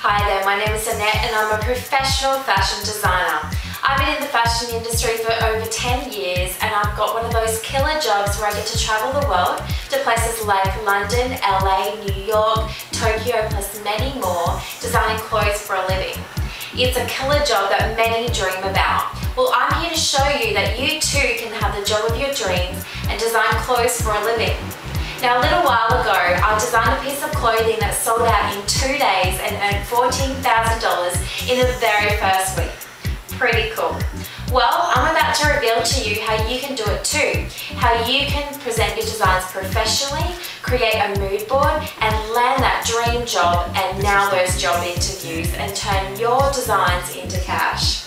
Hi there, my name is Annette and I'm a professional fashion designer. I've been in the fashion industry for over 10 years and I've got one of those killer jobs where I get to travel the world to places like London, LA, New York, Tokyo, plus many more, designing clothes for a living. It's a killer job that many dream about. Well, I'm here to show you that you too can have the job of your dreams and design clothes for a living. Now a little I designed a piece of clothing that sold out in two days and earned $14,000 in the very first week. Pretty cool. Well, I'm about to reveal to you how you can do it too. How you can present your designs professionally, create a mood board, and land that dream job and now those job interviews and turn your designs into cash.